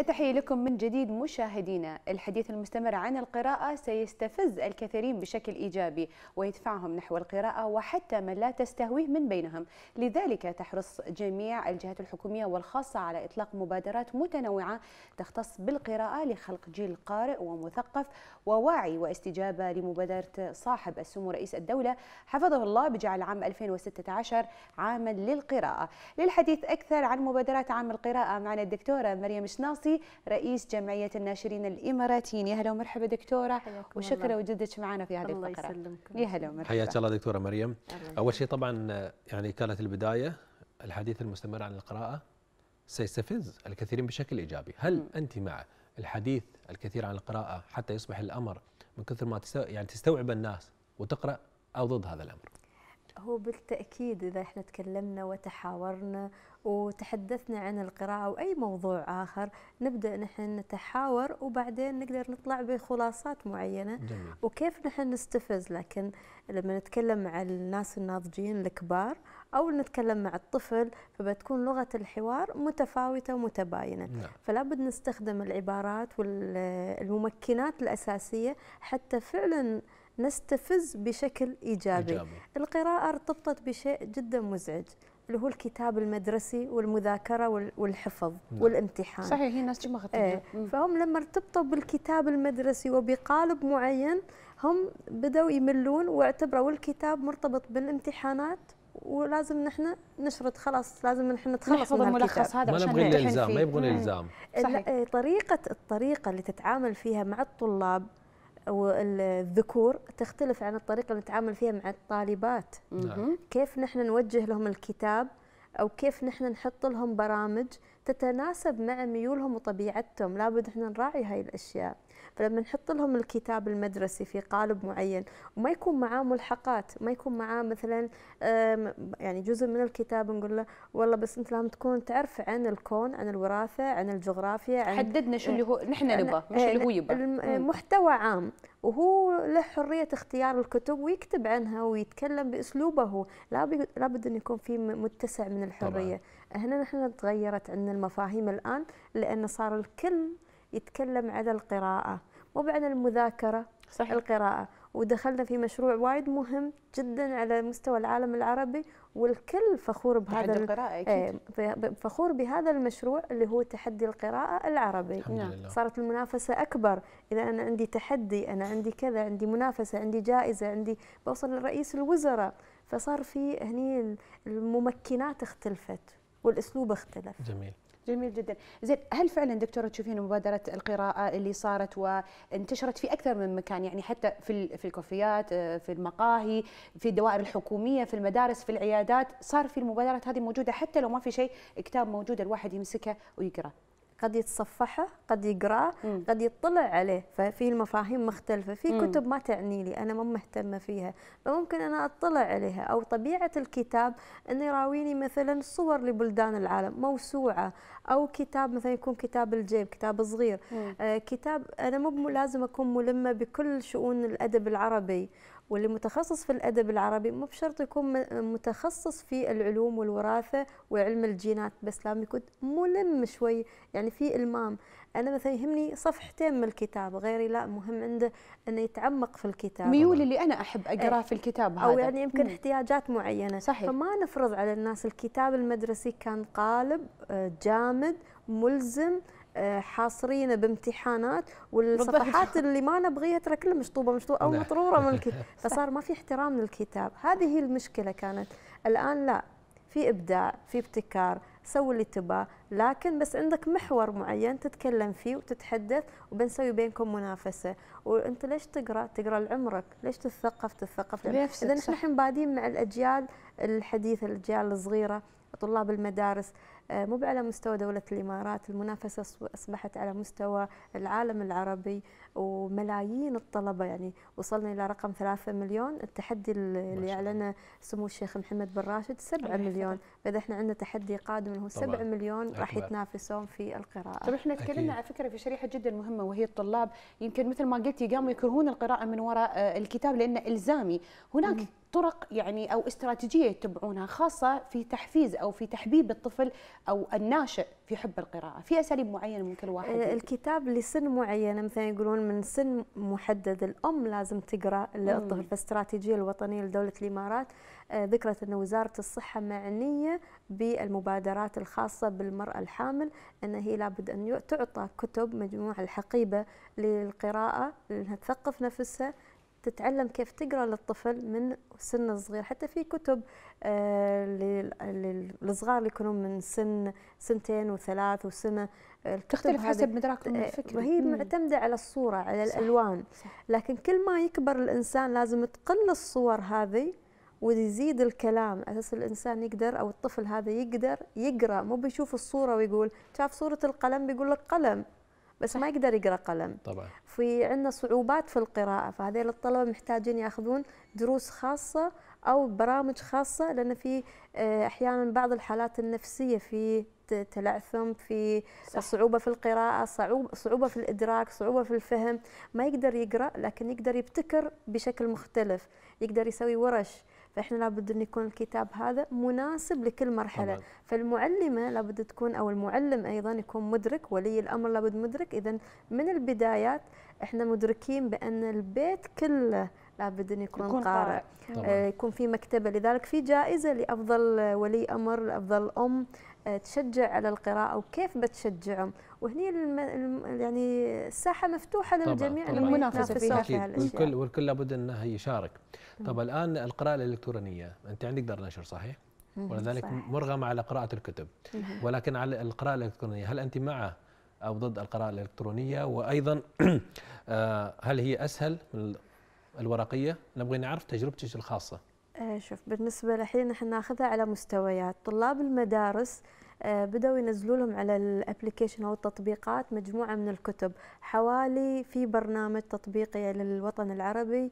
التحية لكم من جديد مشاهدينا. الحديث المستمر عن القراءة سيستفز الكثيرين بشكل إيجابي ويدفعهم نحو القراءة وحتى من لا تستهويه من بينهم. لذلك تحرص جميع الجهات الحكومية والخاصة على إطلاق مبادرات متنوعة تختص بالقراءة لخلق جيل قارئ ومثقف وواعي واستجابة لمبادرة صاحب السمو رئيس الدولة حفظه الله بجعل عام 2016 عاما للقراءة. للحديث أكثر عن مبادرات عام القراءة معنا الدكتورة مريم شناصي. رئيس جمعية الناشرين الإماراتيين. يا هلا ومرحبا دكتورة. وشكرا وجودك معنا في هذه الله الفقرة. يسلمكم. يا هلا ومرحبا. حياك الله دكتورة مريم. الله أول شيء طبعا يعني كانت البداية الحديث المستمر عن القراءة سيستفز الكثيرين بشكل إيجابي. هل مم. أنت مع الحديث الكثير عن القراءة حتى يصبح الأمر من كثر ما. يعني تستوعب الناس وتقرأ أو ضد هذا الأمر؟ هو بالتأكيد إذا إحنا تكلمنا وتحاورنا وتحدثنا عن القراءة أو أي موضوع آخر نبدأ نحن نتحاور وبعدين نقدر نطلع بخلاصات معينة جميل. وكيف نحن نستفز. لكن لما نتكلم مع الناس الناضجين الكبار أو نتكلم مع الطفل فبتكون لغة الحوار متفاوتة ومتباينة. نعم. فلا بد نستخدم العبارات والممكنات الأساسية حتى فعلا نستفز بشكل إيجابي إيجابي القراءة ارتبطت بشيء جدا مزعج اللي هو الكتاب المدرسي والمذاكرة وال- والحفظ نعم. والامتحان صحيح هي الناس جمعت إيه، فهم لما ارتبطوا بالكتاب المدرسي وبقالب معين هم بدأوا يملون واعتبروا الكتاب مرتبط بالامتحانات ولازم نحن نشرد خلاص لازم نحن نتخلص من الملخص هذا ما عشان نبغى الالزام. ما يبغون مم. الالزام صحيح. ال- طريقة الطريقة اللي تتعامل فيها مع الطلاب والذكور تختلف عن الطريقة اللي نتعامل فيها مع الطالبات. مهم. كيف نحن نوجه لهم الكتاب أو كيف نحن نحط لهم برامج تتناسب مع ميولهم وطبيعتهم. لابد إحنا نراعي هاي الأشياء. فلما نحط لهم الكتاب المدرسي في قالب معين وما يكون معاه ملحقات ما يكون معاه مثلا يعني جزء من الكتاب نقول له والله بس أنت لازم تكون تعرف عن الكون عن الوراثة عن الجغرافيا عن حددنا شو اللي هو نحن نبغى مش إيه، اللي هو يبغى. الم- مم. محتوى عام وهو له حرية اختيار الكتب ويكتب عنها ويتكلم بأسلوبه هو. لابد لابد أن يكون في متسع من الحرية. هنا نحن تغيرت عندنا المفاهيم الآن لأن صار الكل يتكلم على القراءة مو عن المذاكرة صحيح. القراءة. ودخلنا في مشروع وايد مهم جدا على مستوى العالم العربي والكل فخور بهذا القراءة إيه، أكيد فخور بهذا المشروع اللي هو تحدي القراءة العربي. الحمد نعم. لله. صارت المنافسة أكبر. إذا أنا عندي تحدي أنا عندي كذا عندي منافسة عندي جائزة عندي بوصل لرئيس الوزراء. فصار في هني ال- الممكنات اختلفت والأسلوب اختلف. جميل. جميل جدا. زين هل فعلا دكتورة تشوفين مبادرة القراءة اللي صارت وانتشرت في أكثر من مكان؟ يعني حتى في في الكافيات آه، في المقاهي في الدوائر الحكومية في المدارس في العيادات صار في المبادرات هذه موجودة حتى لو ما في شيء كتاب موجود الواحد يمسكه ويقرأ. قد يتصفحه قد يقرأه. قد يطلع عليه. ففي المفاهيم مختلفة. في. كتب ما تعني لي أنا ما مهتمة فيها. فممكن أنا أطلع عليها. أو طبيعة الكتاب أن يراويني مثلا صور لبلدان العالم موسوعة. أو كتاب مثلا يكون كتاب الجيب كتاب صغير. آه، كتاب أنا مو لازم أكون ملمة بكل شؤون الأدب العربي. واللي متخصص في الأدب العربي مو بشرط يكون متخصص في العلوم والوراثة وعلم الجينات بس لازم يكون ملم شوي يعني في إلمام أنا مثلا يهمني صفحتين من الكتاب غيري لا مهم عنده أنه يتعمق في الكتاب ميول اللي أنا أحب اقراه. في الكتاب هذا أو يعني يمكن مم. احتياجات معينة صحيح. فما نفرض على الناس الكتاب المدرسي كان قالب آه، جامد ملزم آه، حاصرينه بامتحانات والصفحات اللي ما نبغيها ترى كلها مشطوبة مشطوبة أو نعم. مطرورة من الكتاب. فصار ما في احترام للكتاب. هذه هي المشكلة كانت. الآن لا في إبداع في ابتكار سوي اللي تباه لكن بس عندك محور معين تتكلم فيه وتتحدث وبنسوي بينكم منافسة. وأنت ليش تقرأ؟ تقرأ لعمرك. ليش تتثقف؟ تتثقف. إذا. نحن الحين بادين مع الأجيال الحديثة الأجيال الصغيرة طلاب المدارس. مو على مستوى دولة الإمارات المنافسة أص- أصبحت على مستوى العالم العربي وملايين الطلبة يعني وصلنا إلى رقم ثلاثة مليون التحدي اللي. أعلنه سمو الشيخ محمد بن راشد سبعة. مليون فإذا إحنا عندنا تحدي قادم اللي هو. سبعة مليون راح. يتنافسون في القراءة طيب إحنا أكيد. تكلمنا على فكرة في شريحة جدا مهمة وهي الطلاب يمكن مثل ما قلتي قاموا يكرهون القراءة من وراء آه، الكتاب لأنه إلزامي هناك طرق يعني أو استراتيجية يتبعونها خاصة في تحفيز أو في تحبيب الطفل أو الناشئ في حب القراءة، في أساليب معينة من كل واحد؟ الكتاب لسن معينة مثلا يقولون من سن محدد الأم لازم تقرأ للطفل فالاستراتيجيه الوطنية لدولة الإمارات. آه، ذكرت أن وزارة الصحة معنية بالمبادرات الخاصة بالمرأة الحامل أن هي لابد أن تعطى كتب مجموعة الحقيبة للقراءة لأنها تثقف نفسها تتعلم كيف تقرأ للطفل من سن صغير حتى في كتب آه، للصغار اللي يكونون من سن سنتين وثلاث وسنة تختلف حسب مدراكهم آه، الفكري. وهي معتمدة على الصورة على صح. الألوان. صح. لكن كل ما يكبر الإنسان لازم تقل الصور هذه ويزيد الكلام. أساس الإنسان يقدر أو الطفل هذا يقدر يقرأ مو بيشوف الصورة ويقول شاف صورة القلم؟ بيقول لك قلم. بس. ما يقدر يقرأ قلم طبعا في عندنا صعوبات في القراءة فهذول الطلبة محتاجين ياخذون دروس خاصة أو برامج خاصة لأن في آه، أحيانا بعض الحالات النفسية في تلعثم في صح. صعوبة في القراءة صعوبة في الإدراك صعوبة في الفهم ما يقدر يقرأ لكن يقدر يبتكر بشكل مختلف يقدر يسوي ورش فإحنا لابد أن يكون الكتاب هذا مناسب لكل مرحلة. طبعا. فالمعلمة لابد تكون أو المعلم أيضا يكون مدرك ولي الأمر لابد مدرك. اذا من البدايات إحنا مدركين بأن البيت كله لابد أن يكون, يكون قارئ آه يكون في مكتبة. لذلك في جائزة لأفضل ولي أمر لأفضل أم آه تشجع على القراءة وكيف بتشجعهم؟ وهني الم... يعني الساحة مفتوحة للجميع المنافسه فيها, فيها والكل والكل لابد إنه يشارك. طب الآن القراءة الإلكترونية. أنت عندك دار نشر صحيح؟ ولذلك مرغمه على قراءة الكتب. ولكن على القراءة الإلكترونية هل أنت مع أو ضد القراءة الإلكترونية؟ وأيضا آه، هل هي أسهل من الورقية؟ نبغى نعرف تجربتك الخاصة. آه، شوف بالنسبة للحين إحنا ناخذها على مستويات. طلاب المدارس آه، بدأوا ينزلوا لهم على الأبلكيشن أو التطبيقات مجموعة من الكتب حوالي في برنامج تطبيقي للوطن العربي آه،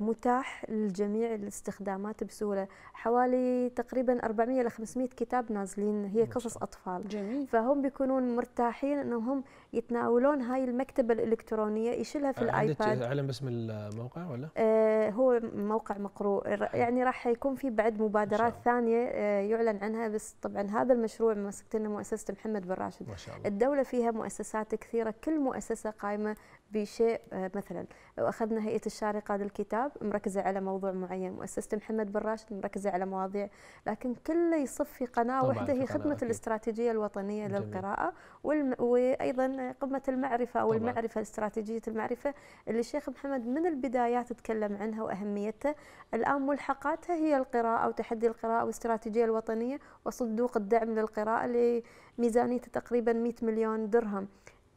متاح للجميع الاستخدامات بسهولة. حوالي تقريبا 400 ل 500 كتاب نازلين هي قصص أطفال. جميل. فهم بيكونون مرتاحين إنهم يتناولون هاي المكتبة الإلكترونية يشيلها في الآيباد. علم اسم الموقع ولا؟ آه هو موقع مقروء. يعني راح يكون في بعد مبادرات ثانية آه يعلن عنها. بس طبعا هذا المشروع مؤسسه مؤسسة محمد بن راشد. ما شاء الله. الدولة فيها مؤسسات كثيرة كل مؤسسة قائمة بشيء آه مثلا لو أخذنا هيئة الشارقه للكتاب مركزة على موضوع معين مؤسسة محمد بن راشد مركزة على مواضيع لكن كله يصف في قناة واحدة هي خدمة أكيد. الاستراتيجية الوطنية جميل. للقراءة والم... وأيضا قمة المعرفة أو. المعرفة استراتيجية المعرفة اللي الشيخ محمد من البدايات تكلم عنها وأهميتها الآن ملحقاتها هي القراءة وتحدي القراءة والاستراتيجيه الوطنية وصندوق الدعم للقراءة لميزانيته تقريبا 100 مليون درهم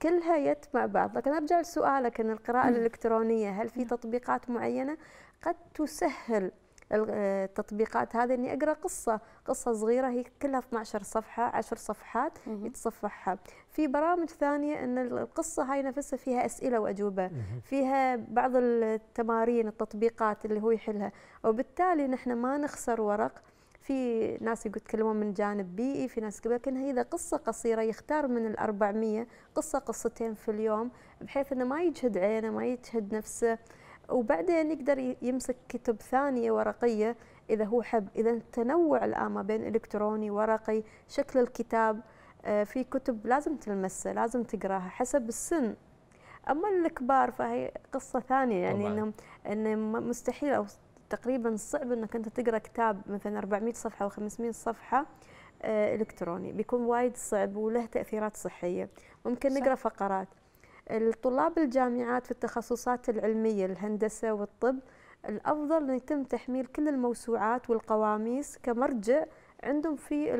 كلها يت مع بعض. لكن أرجع لسؤالك إن القراءة الإلكترونية هل في تطبيقات معينة قد تسهل التطبيقات هذه؟ إني أقرأ قصة قصة صغيرة هي كلها 12 صفحة 10 صفحات يتصفحها. في برامج ثانية إن القصة هاي نفسها فيها أسئلة وأجوبة فيها بعض التمارين التطبيقات اللي هو يحلها. وبالتالي نحن ما نخسر ورق في ناس يتكلمون من جانب بيئي في ناس لكن إذا قصة قصيرة يختار من ال 400 قصة قصتين في اليوم بحيث إنه ما يجهد عينه ما يجهد نفسه. وبعدين يقدر يمسك كتب ثانية ورقية إذا هو حب. إذا التنوع الآن ما بين إلكتروني ورقي شكل الكتاب آه، في كتب لازم تلمسها لازم تقراها حسب السن. أما الكبار فهي قصة ثانية يعني انهم انه مستحيل أو تقريبا صعب إنك أنت تقرأ كتاب مثلا 400 صفحة أو 500 صفحة آه، إلكتروني. بيكون وايد صعب وله تأثيرات صحية. ممكن صح. نقرأ فقرات. الطلاب الجامعات في التخصصات العلمية الهندسة والطب الأفضل إن يتم تحميل كل الموسوعات والقواميس كمرجع عندهم في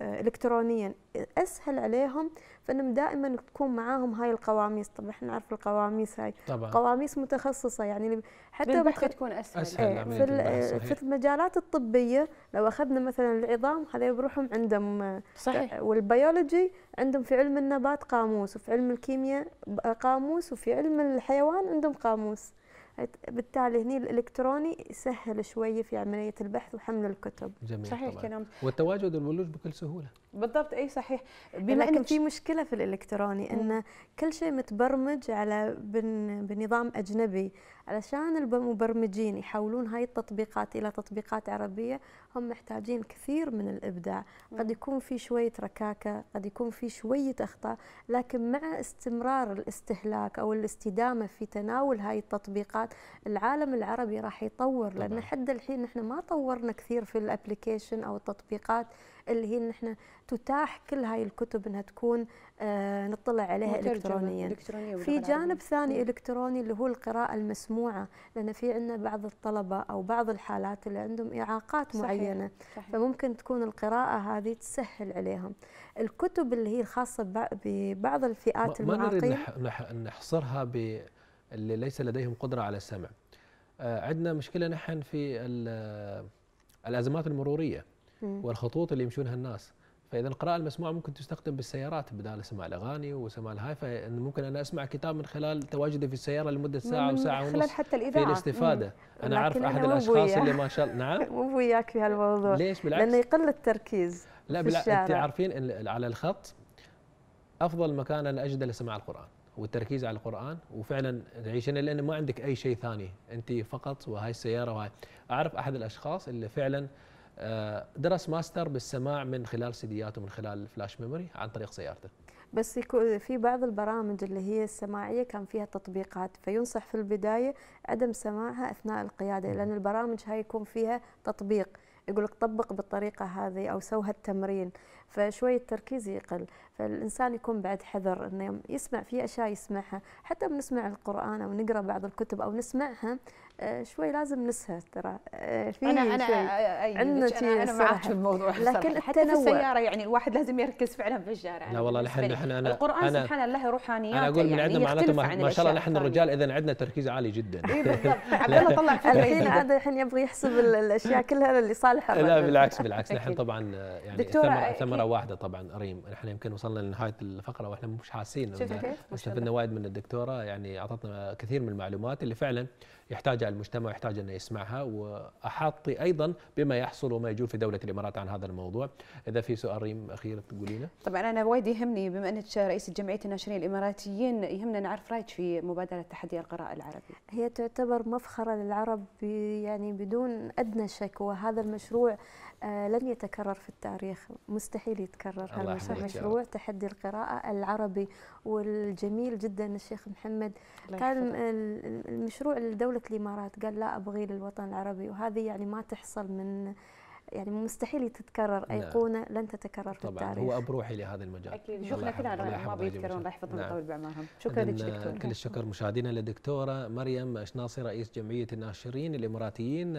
الكترونيا. أسهل عليهم فانهم دائما تكون معاهم هاي القواميس. طبعا إحنا نعرف القواميس هاي؟ طبعا. قواميس متخصصة يعني حتى بخ... تكون أسهل, أسهل في, في المجالات الطبية لو أخذنا مثلا العظام هذا بروحهم عندهم صحيح. والبيولوجي عندهم في علم النبات قاموس وفي علم الكيمياء قاموس وفي علم الحيوان عندهم قاموس. بالتالي هني الإلكتروني يسهل شوية في عملية البحث وحمل الكتب. جميل صحيح طبعا. كلام. والتواجد والولوج بكل سهولة. بالضبط إي صحيح. بما لكن في مشكلة في الإلكتروني إن كل شيء متبرمج على بن بنظام أجنبي. علشان المبرمجين يحولون هاي التطبيقات إلى تطبيقات عربية هم محتاجين كثير من الإبداع. قد يكون في شوية ركاكة قد يكون في شوية أخطاء لكن مع استمرار الاستهلاك أو الاستدامة في تناول هاي التطبيقات العالم العربي راح يطور. لأن حد الحين نحن ما طورنا كثير في الابلكيشن أو التطبيقات. اللي هي نحن تتاح كل هاي الكتب إنها تكون آه نطلع عليها الكترونيا. في جانب ثاني إلكتروني اللي هو القراءة المسموعة لأن في عندنا بعض الطلبة أو بعض الحالات اللي عندهم إعاقات صحيح. معينة صحيح. فممكن تكون القراءة هذه تسهل عليهم. الكتب اللي هي الخاصه ببعض الفئات المعاقين ما نريد نحصرها باللي ليس لديهم قدرة على السمع. آه عندنا مشكلة نحن في الأزمات المرورية. والخطوط اللي يمشونها الناس. فإذا القراءة المسموعة ممكن تستخدم بالسيارات بدال سماع الأغاني وسماع الهاي. فممكن أنا أسمع كتاب من خلال تواجدي في السيارة لمدة ساعة وساعه ونص خلال حتى الإذاعة. في الاستفادة. مم. أنا أعرف أحد الأشخاص اللي ما شاء الله. نعم. مو وياك في هالموضوع. ليش؟ بالعكس. لأنه يقل التركيز لا بالعكس أنت عارفين إن على الخط أفضل مكان أنا اجده لسماع القرآن والتركيز على القرآن. وفعلا تعيشين لأن ما عندك أي شيء ثاني. أنت فقط وهاي السيارة وهاي. أعرف أحد الأشخاص اللي فعلا درس ماستر بالسماع من خلال سيديهات ومن خلال flash memory عن طريق سيارته بس في بعض البرامج اللي هي السماعية كان فيها تطبيقات فينصح في البداية عدم سماعها أثناء القيادة لأن البرامج هاي يكون فيها تطبيق يقول لك طبق بالطريقة هذه أو سوي هالتمرين فشوي التركيز يقل فالإنسان يكون بعد حذر أنه يسمع في أشياء يسمعها حتى بنسمع القرآن أو نقرأ بعض الكتب أو نسمعها آه، شوي لازم نسهى ترى. آه، في أنا أنا عندنا أنا, أنا معك في الموضوع لكن حتى في السيارة يعني الواحد لازم يركز فعلا في الشارع. لا والله نحن نحن أنا القرآن أنا سبحان الله روحانيات أنا أقول من يعني عندنا معناته ما شاء الله نحن الرجال إذا عندنا تركيز عالي جدا. إي بالضبط. عبد الله طلع الحين عاد الحين يبغى يحسب الأشياء كلها اللي صالحة لا بالعكس بالعكس. نحن طبعا يعني ثمرة واحدة طبعا ريم. نحن يمكن وصلنا لنهاية الفقرة وإحنا مش حاسين. استفدنا وايد من الدكتورة. يعني أعطتنا كثير من المعلومات اللي فعلا يحتاجها المجتمع ويحتاج انه يسمعها واحاطي أيضا بما يحصل وما يجول في دولة الإمارات عن هذا الموضوع. إذا في سؤال ريم أخير تقولينه؟ طبعا أنا وايد يهمني بما أنك رئيس جمعيه الناشرين الإماراتيين يهمنا نعرف رأيك في مبادرة تحدي القراءة العربي هي تعتبر مفخرة للعرب يعني بدون أدنى شك وهذا المشروع آه لن يتكرر في التاريخ. مستحيل يتكرر. هذا المشروع تحدي القراءة العربي والجميل جدا الشيخ محمد. كان المشروع لدولة الإمارات قال لا أبغي للوطن العربي وهذه يعني ما تحصل من يعني مستحيل تتكرر نعم. أيقونة لن تتكرر في طبعا التاريخ. هو ابروحي لهذا المجال. أكيد. شكرا كلنا ما بيذكرون الله يحفظهم ويطول بعمرهم شكرا لك دكتور. كل الشكر مشاهدينا للدكتورة مريم شناصي رئيس جمعية الناشرين الإماراتيين.